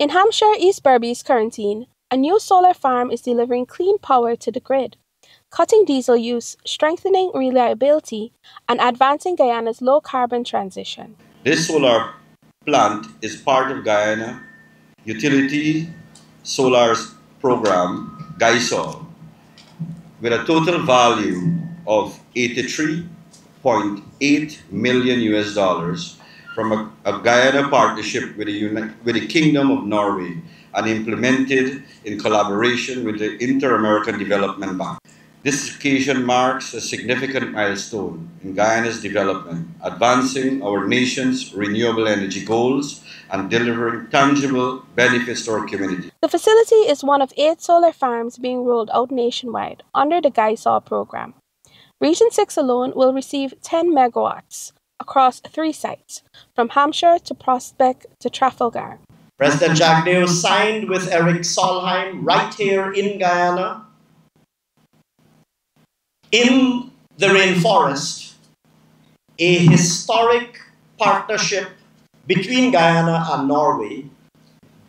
In Hampshire, East Berbice, Corentyne, a new solar farm is delivering clean power to the grid, cutting diesel use, strengthening reliability, and advancing Guyana's low carbon transition. This solar plant is part of Guyana Utility Solar's Program, GuySol, with a total value of 83.8 million US dollars from a, a Guyana partnership with the, with the Kingdom of Norway and implemented in collaboration with the Inter-American Development Bank. This occasion marks a significant milestone in Guyana's development, advancing our nation's renewable energy goals and delivering tangible benefits to our community. The facility is one of eight solar farms being rolled out nationwide under the GuySol program. Region 6 alone will receive 10 megawatts, across three sites, from Hampshire to Prospect to Trafalgar. President Jagdeo signed with Eric Solheim right here in Guyana, in the rainforest, a historic partnership between Guyana and Norway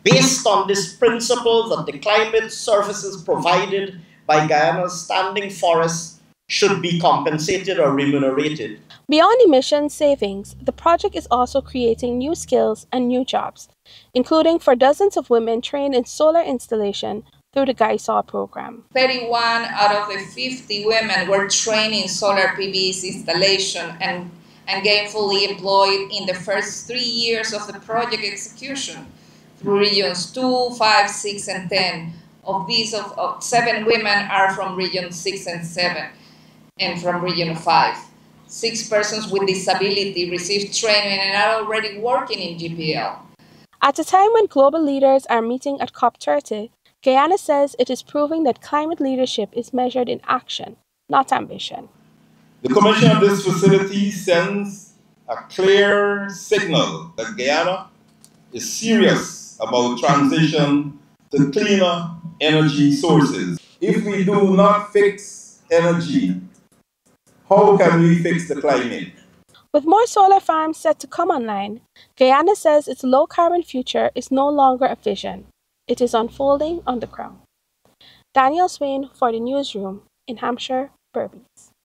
based on this principle that the climate services provided by Guyana's standing forests should be compensated or remunerated. Beyond emission savings, the project is also creating new skills and new jobs, including for dozens of women trained in solar installation through the GuySol program. 31 out of the 50 women were trained in solar PVs installation and, and gainfully employed in the first three years of the project execution through regions 2, 5, 6, and 10. Of these, of, of seven women are from region 6 and 7 and from Region 5. Six persons with disability received training and are already working in GPL. At a time when global leaders are meeting at COP30, Guyana says it is proving that climate leadership is measured in action, not ambition. The commission of this facility sends a clear signal that Guyana is serious about transition to cleaner energy sources. If we do not fix energy how can we fix the climate? With more solar farms set to come online, Guyana says its low carbon future is no longer a vision. It is unfolding on the ground. Daniel Swain for the newsroom in Hampshire, Berbice.